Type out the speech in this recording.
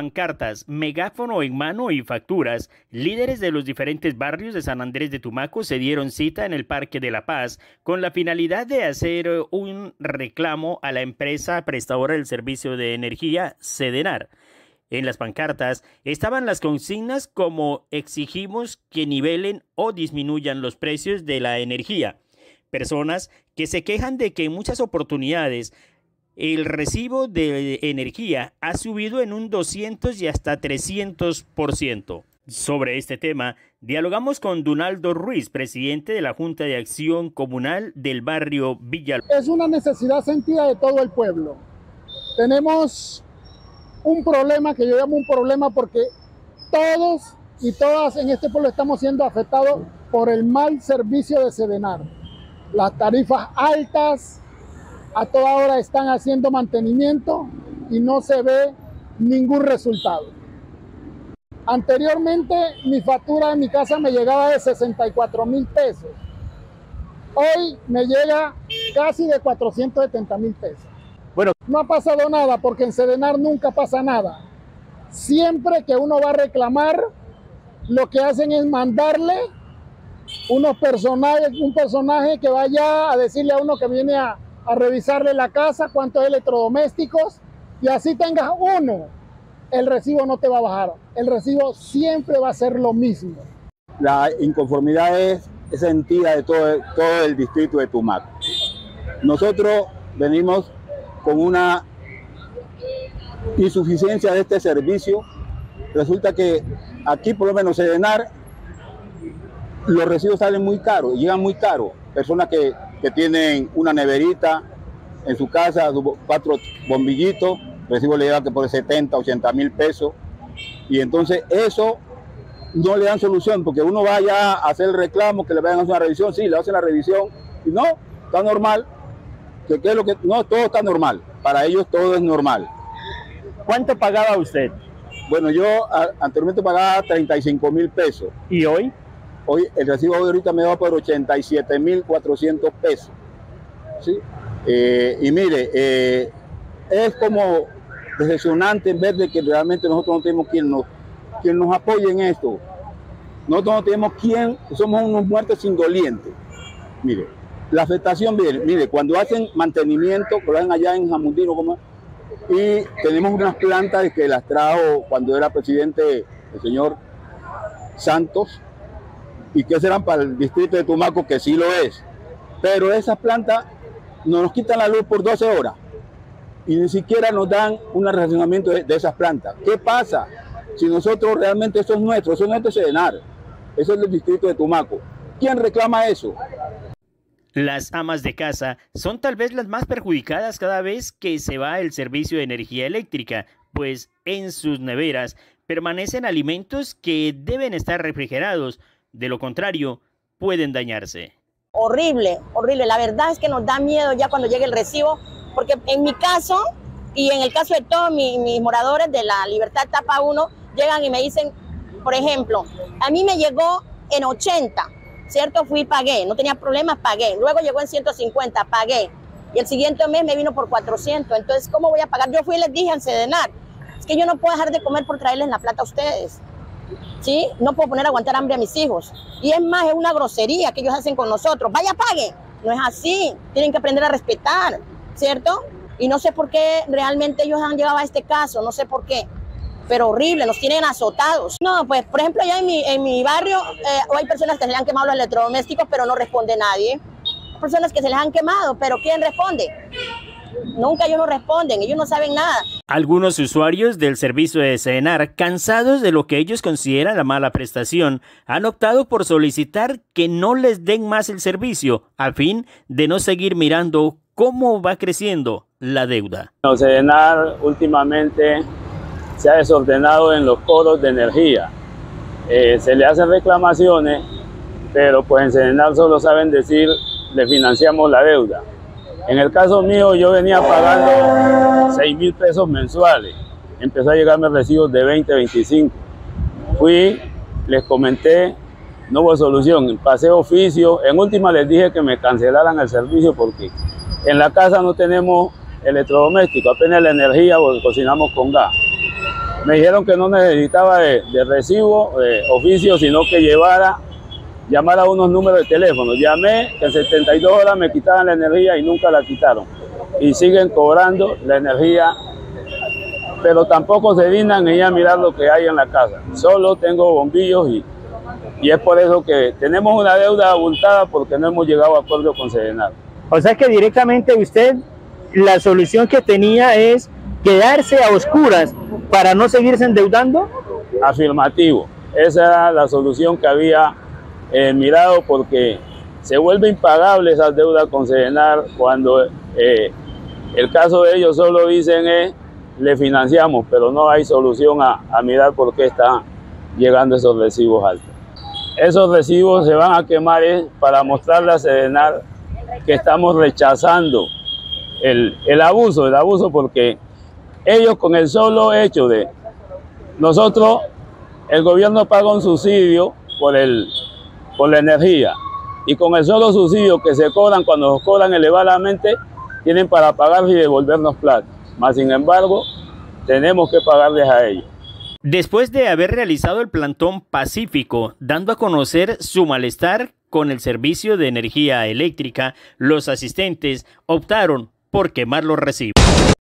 pancartas, megáfono en mano y facturas, líderes de los diferentes barrios de San Andrés de Tumaco se dieron cita en el Parque de la Paz con la finalidad de hacer un reclamo a la empresa prestadora del servicio de energía, Sedenar. En las pancartas estaban las consignas como exigimos que nivelen o disminuyan los precios de la energía. Personas que se quejan de que en muchas oportunidades el recibo de energía ha subido en un 200 y hasta 300%. Sobre este tema, dialogamos con Donaldo Ruiz, presidente de la Junta de Acción Comunal del barrio Villa. Es una necesidad sentida de todo el pueblo. Tenemos un problema que yo llamo un problema porque todos y todas en este pueblo estamos siendo afectados por el mal servicio de Sedenar. Las tarifas altas, a toda hora están haciendo mantenimiento y no se ve ningún resultado. Anteriormente mi factura en mi casa me llegaba de 64 mil pesos. Hoy me llega casi de 470 mil pesos. Bueno, no ha pasado nada porque en Sedenar nunca pasa nada. Siempre que uno va a reclamar, lo que hacen es mandarle unos personajes, un personaje que vaya a decirle a uno que viene a, a revisarle la casa, cuántos electrodomésticos, y así tengas uno, el recibo no te va a bajar. El recibo siempre va a ser lo mismo. La inconformidad es sentida de todo, todo el distrito de Tumaco. Nosotros venimos con una insuficiencia de este servicio. Resulta que aquí, por lo menos, Sedenar, los recibos salen muy caros, llegan muy caros. Personas que que tienen una neverita en su casa, cuatro bombillitos, recibo le lleva que por 70, 80 mil pesos. Y entonces eso no le dan solución, porque uno vaya a hacer el reclamo, que le vayan a hacer una revisión, sí, le hacen la revisión, y no, está normal, que, es lo que, no, todo está normal, para ellos todo es normal. ¿Cuánto pagaba usted? Bueno, yo anteriormente pagaba 35 mil pesos. ¿Y hoy? Hoy el recibo de ahorita me va por 87.400 pesos. ¿sí? Eh, y mire, eh, es como decepcionante ver de que realmente nosotros no tenemos quien nos, quien nos apoye en esto. Nosotros no tenemos quien, somos unos muertos indolientes. Mire, la afectación, mire, mire cuando hacen mantenimiento, lo hacen allá en Jamundino, como, y tenemos unas plantas que las trajo cuando era presidente el señor Santos, y que serán para el distrito de Tumaco, que sí lo es. Pero esas plantas nos quitan la luz por 12 horas y ni siquiera nos dan un racionamiento de, esas plantas. ¿Qué pasa si nosotros realmente eso es nuestro, eso es nuestro Sedenar, eso es el distrito de Tumaco? ¿Quién reclama eso? Las amas de casa son tal vez las más perjudicadas cada vez que se va el servicio de energía eléctrica, pues en sus neveras permanecen alimentos que deben estar refrigerados, de lo contrario, pueden dañarse. Horrible, horrible. La verdad es que nos da miedo ya cuando llegue el recibo, porque en mi caso y en el caso de todos mis, moradores de la Libertad Etapa 1, llegan y me dicen, por ejemplo, a mí me llegó en 80, ¿cierto? Fui y pagué, no tenía problemas, pagué. Luego llegó en 150, pagué. Y el siguiente mes me vino por 400. Entonces, ¿cómo voy a pagar? Yo fui y les dije al Sedenar, es que yo no puedo dejar de comer por traerles la plata a ustedes. ¿Sí? No puedo poner a aguantar hambre a mis hijos. Y es más, es una grosería que ellos hacen con nosotros. Vaya, pague. No es así. Tienen que aprender a respetar, ¿cierto? Y no sé por qué realmente ellos han llegado a este caso, no sé por qué. Pero horrible, nos tienen azotados. No, pues, por ejemplo, ya en mi, en mi barrio eh, hay personas que se les han quemado los electrodomésticos, pero no responde nadie. Personas que se les han quemado, pero ¿quién responde? Nunca ellos no responden, ellos no saben nada. Algunos usuarios del servicio de CENAR, cansados de lo que ellos consideran la mala prestación, han optado por solicitar que no les den más el servicio, a fin de no seguir mirando cómo va creciendo la deuda. CENAR últimamente se ha desordenado en los coros de energía. Eh, se le hacen reclamaciones, pero pues en CENAR solo saben decir le financiamos la deuda. En el caso mío, yo venía pagando 6 mil pesos mensuales. Empezó a llegarme recibos de 20, 25. Fui, les comenté, no hubo solución. Pasé oficio. En última les dije que me cancelaran el servicio porque en la casa no tenemos electrodoméstico, apenas la energía porque cocinamos con gas. Me dijeron que no necesitaba de, recibo, de oficio, sino que llevara, llamara a unos números de teléfono. Llamé, que en 72 horas me quitaban la energía y nunca la quitaron. Y siguen cobrando la energía, pero tampoco se dignan ni a mirar lo que hay en la casa. Solo tengo bombillos y, y es por eso que tenemos una deuda abultada porque no hemos llegado a acuerdo con Sedenar. O sea que directamente usted, la solución que tenía es quedarse a oscuras para no seguirse endeudando? Afirmativo. Esa era la solución que había eh, mirado porque se vuelve impagable esa deuda con Sedenar cuando eh, el caso de ellos solo dicen es le financiamos, pero no hay solución a, a mirar por qué están llegando esos recibos altos. Esos recibos se van a quemar para mostrarle a Sedenar que estamos rechazando el, el abuso, el abuso porque ellos con el solo hecho de nosotros, el gobierno paga un subsidio por, el, por la energía y con el solo subsidio que se cobran cuando nos cobran elevadamente, tienen para pagar y devolvernos plata. Más sin embargo, tenemos que pagarles a ellos. Después de haber realizado el plantón pacífico, dando a conocer su malestar con el servicio de energía eléctrica, los asistentes optaron por quemar los recibos.